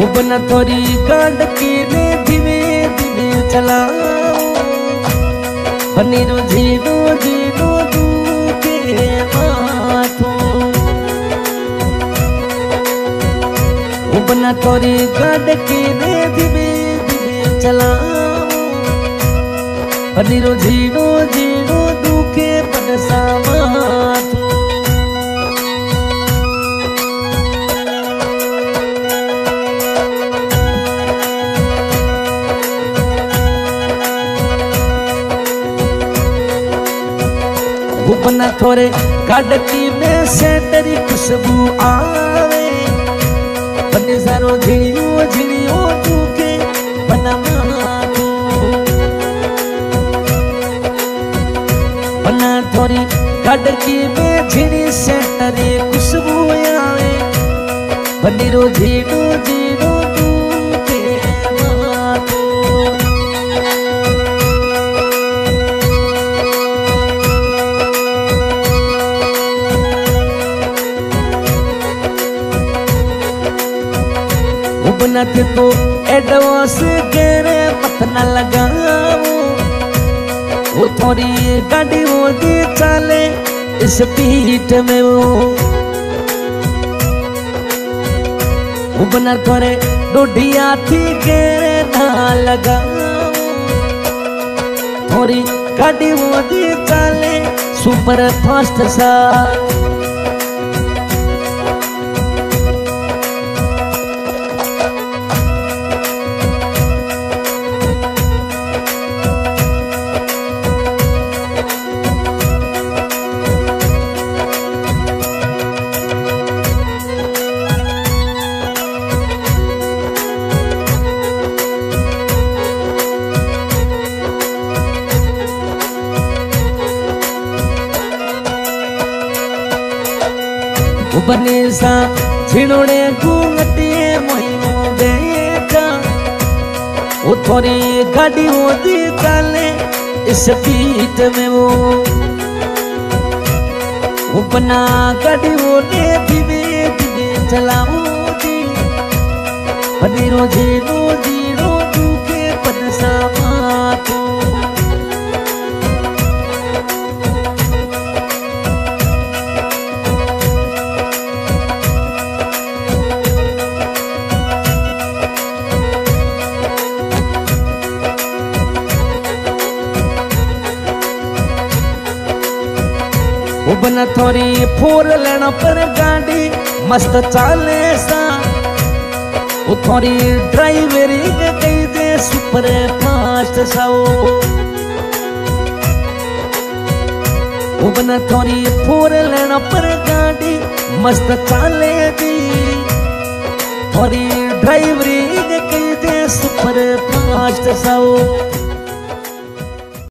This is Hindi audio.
बना थोड़ी गांड के ने धीमे धीमे चलाओ बनी ज़ीरो ज़ीरो दूके माथो बना के ने धीमे धीमे चलाओ बनी ज़ीरो ज़ीरो बना थोड़े गाडकी में से तेरी खुशबू आवे। बने सारो झिड़ियो झिड़ियो तूके बना तू बना थोड़ी गाडकी में झिड़ी से तेरी खुशबू आवे। बने रो झिड़ो झिड़ो बनत तो एडवांस गेरे मत न लगाओ वो थोड़ी गाड़ी वो दी चले इस पीठ में वो। वो बना थोड़े डोडिया थी गेरे ना लगाओ थोड़ी गाड़ी वो दी चले सुपर फास्ट सा। बने सा छिड़ोड़े घूंघटिए मोहिनो बेटा वो थोड़ी गाड़ी होती चले इस पीठ में वो। वो गाड़ी होने धीमे धीमे चलाओ जी बने रोजी रोजी रो के पनसा मातो वो बना थोड़ी फोर लेना पर गाड़ी, मस्त चाले सा। थोड़ी ड्राइवरिंग कही दे सुपर फास्ट सा वो बना थोड़ी फोर लेना पर गाड़ी, मस्त चाले दी। थोड़ी ड्राइवरिंग कही दे सुपर फास्ट सा